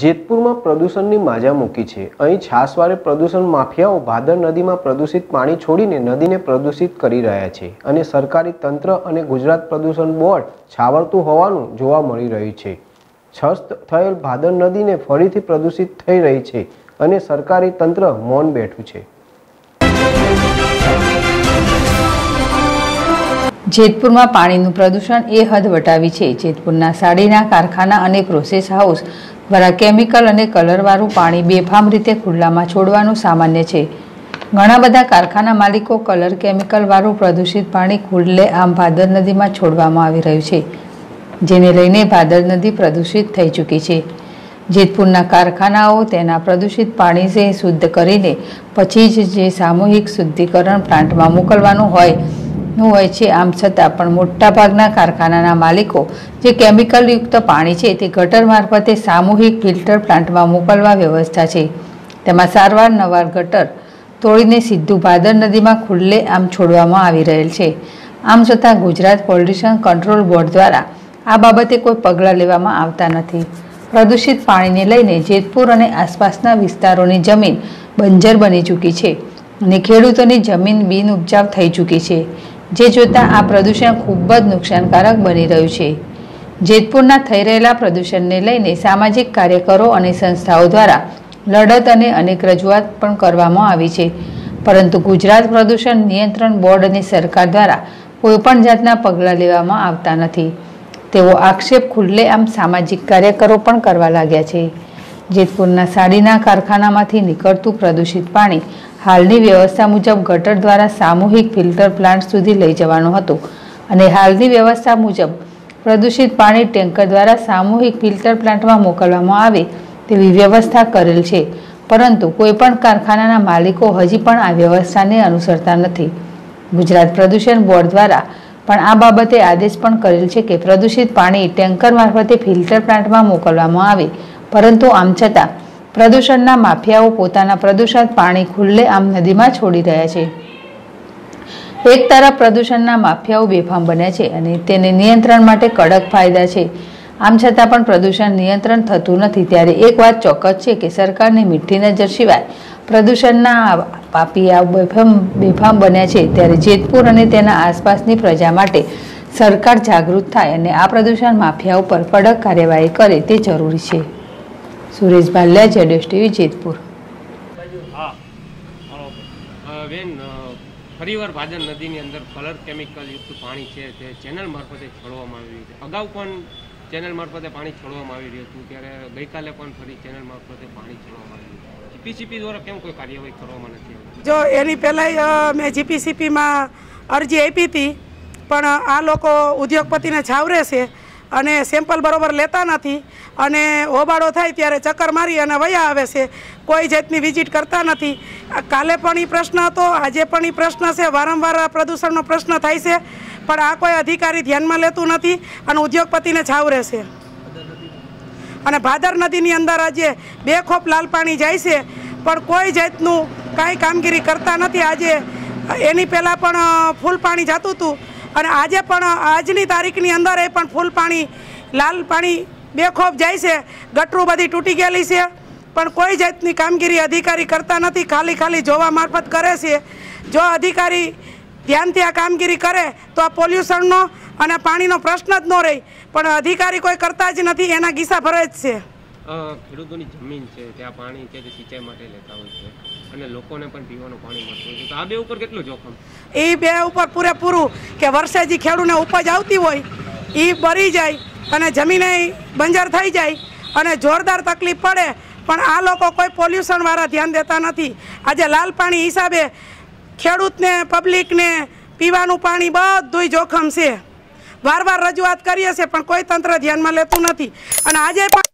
જેતપુરમાં પ્રદૂષણની માજા મૂકી છે. અહીં છાસવારે પ્રદૂષણ માફિયાઓ ભાદર નદીમાં પ્રદૂષિત પાણી છોડીને નદીને પ્રદૂષિત કરી રહ્યા છે અને સરકારી તંત્ર અને ગુજરાત પ્રદૂષણ બોર્ડ છાવરતું હોવાનું જોવા મળી રહ્યું છે. છસ્ત થયેલ ભાદર નદીને ફરીથી પ્રદૂષિત થઈ રહી છે અને સરકારી તંત્ર મૌન બેઠું છે. જેતપુરમાં પાણીનું પ્રદૂષણ એ હદ વટાવી છે. જેતપુરના સાડીના કારખાના અને પ્રોસેસ હાઉસ દ્વારા કેમિકલ અને કલરવાળું પાણી બેફામ રીતે ખુલ્લામાં છોડવાનું સામાન્ય છે. ઘણા બધા કારખાના માલિકો કલર કેમિકલવાળું પ્રદૂષિત પાણી ખુલ્લે આમ ભાદર નદીમાં છોડવામાં આવી રહ્યું છે, જેને લઈને ભાદર નદી પ્રદૂષિત થઈ ચૂકી છે. જેતપુરના કારખાનાઓ તેના પ્રદૂષિત પાણીને શુદ્ધ કરીને પછી જ જે સામૂહિક શુદ્ધિકરણ પ્લાન્ટમાં મોકલવાનું હોય નું હોય છે. આમ છતાં પણ મોટાભાગના કારખાનાના માલિકો જે કેમિકલયુક્ત પાણી છે તે ગટર મારફતે સામૂહિક ફિલ્ટર પ્લાન્ટમાં મોકલવા વ્યવસ્થા છે. તેમાં સારવાર નવાર ગટર તોડીને સીધું ભાદર નદીમાં ખુલ્લે આમ છોડવામાં આવી રહેલ છે. આમ છતાં ગુજરાત પોલ્યુશન કંટ્રોલ બોર્ડ દ્વારા આ બાબતે કોઈ પગલાં લેવામાં આવતા નથી. પ્રદૂષિત પાણીને લઈને જેતપુર અને આસપાસના વિસ્તારોની જમીન બંજર બની ચૂકી છે અને ખેડૂતોની જમીન બિન ઉપજાવ થઈ ચૂકી છે. જે જોતાં આ પ્રદૂષણ ખૂબ જ નુકસાનકારક બની રહ્યું છે. જેતપુરના થઈ રહેલા પ્રદૂષણને લઈને સામાજિક કાર્યકરો અને સંસ્થાઓ દ્વારા લડત અને અનેક રજૂઆત પણ કરવામાં આવી છે. પરંતુ ગુજરાત પ્રદૂષણ નિયંત્રણ બોર્ડ અને સરકાર દ્વારા કોઈપણ જાતના પગલાં લેવામાં આવતા નથી. તેવો આક્ષેપ ખુલ્લે આમ સામાજિક કાર્યકરો પણ કરવા લાગ્યા છે. જેતપુરના સાડીના કારખાનામાંથી નીકળતું પ્રદૂષિત પાણી હાલની વ્યવસ્થા મુજબ ગટર દ્વારા સામૂહિક ફિલ્ટર પ્લાન્ટ સુધી લઈ જવાનું હતું. અને હાલની વ્યવસ્થા મુજબ પ્રદૂષિત પાણી ટેન્કર દ્વારા સામૂહિક ફિલ્ટર પ્લાન્ટમાં મોકલવામાં આવે તેવી વ્યવસ્થા કરેલ છે. પરંતુ કોઈપણ કારખાનાના માલિકો હજી પણ આ વ્યવસ્થાને અનુસરતા નથી. ગુજરાત પ્રદૂષણ બોર્ડ દ્વારા પણ આ બાબતે આદેશ પણ કરેલ છે કે પ્રદૂષિત પાણી ટેન્કર મારફતે ફિલ્ટર પ્લાન્ટમાં મોકલવામાં આવે. પરંતુ આમ છતાં, પ્રદૂષણના માફિયાઓ પોતાના પ્રદૂષિત પાણી ખુલ્લે આમ નદીમાં છોડી રહ્યા છે. એક તરફ પ્રદૂષણના માફિયાઓ બેફામ બન્યા છે અને તેને નિયંત્રણ માટે કડક ફાયદા છે. આમ છતાં પણ પ્રદૂષણ નિયંત્રણ થતું નથી. ત્યારે એક વાત ચોક્કસ છે કે સરકારની મીઠી નજર સિવાય પ્રદૂષણના પાપી આ બેફામ બેફામ બન્યા છે. ત્યારે જેતપુર અને તેના આસપાસની પ્રજા માટે સરકાર જાગૃત થાય અને આ પ્રદૂષણ માફિયા ઉપર કડક કાર્યવાહી કરે તે જરૂરી છે. સુરેશ ભાલિયા જેડેશ ટીવી જેતપુર. બેન ફરીવાર ભાદર નદીની અંદર કલર કેમિકલ યુક્ત પાણી છે તે ચેનલ મારફતે છોડવામાં આવી રહ્યું છે. અગાઉ પણ ચેનલ મારફતે પાણી છોડવામાં આવી રહ્યું હતું ત્યારે ગઈકાલે પણ ફરી ચેનલ મારફતે પાણી છોડવામાં આવ્યું જીપીસીપી દ્વારા કેમ કોઈ કાર્યવાહી કરવામાં નથી આવી? જો એની પહેલાં મેં જીપીસીપીમાં અરજી આપી હતી પણ આ લોકો ઉદ્યોગપતિને છાવરે છે અને સેમ્પલ બરોબર લેતા નથી. અને હોબાળો થાય ત્યારે ચક્કર મારી અને વયા આવે છે. કોઈ જાતની વિઝિટ કરતા નથી. કાલે પણ એ પ્રશ્ન હતો, આજે પણ એ પ્રશ્ન છે. વારંવાર પ્રદૂષણનો પ્રશ્ન થાય છે. પણ આ કોઈ અધિકારી ધ્યાનમાં લેતું નથી અને ઉદ્યોગપતિને છાવરે છે અને ભાદર નદીની અંદર આજે બે ખોપ લાલ પાણી જાય છે. પણ કોઈ જાતનું કાંઈ કામગીરી કરતા નથી. આજે એની પહેલાં પણ ફૂલ પાણી જતું હતું. અને આજે પણ આજની તારીખની અંદર એ પણ ફૂલ પાણી, લાલ પાણી બેખોફ જાય છે. ગટરું બધી તૂટી ગયેલી છે. પણ કોઈ જાતની કામગીરી અધિકારી કરતા નથી. ખાલી ખાલી જોવા મારફત કરે છે. જો અધિકારી ધ્યાનથી આ કામગીરી કરે, તો આ પોલ્યુશનનો અને પાણીનો પ્રશ્ન જ ન રહે. પણ અધિકારી કોઈ કરતા જ નથી, એના ગીસા ભરે જ છે. ખેડૂતોની જમીન છે, ત્યાં પાણી તે સિંચાઈ માટે લેતા હોય છે અને લોકોને પણ પીવાનું પાણી મળતું હોય છે. તો આ બે ઉપર કેટલું જોખમ? એ બે ઉપર પૂરેપૂરું કે વર્ષે જે ખેડૂતને ઉપજ આવતી હોય, એ બરી જાય અને જમીને બંજર થઈ જાય અને જોરદાર તકલીફ પડે. પણ આ લોકો કોઈ પોલ્યુશનવાળા ધ્યાન દેતા નથી. આજે લાલ પાણી હિસાબે ખેડૂતને પબ્લિકને પીવાનું પાણી બધુંય જોખમ છે. વાર વાર રજૂઆત કરીએ છીએ, પણ કોઈ તંત્ર ધ્યાનમાં લેતું નથી. અને આજે પણ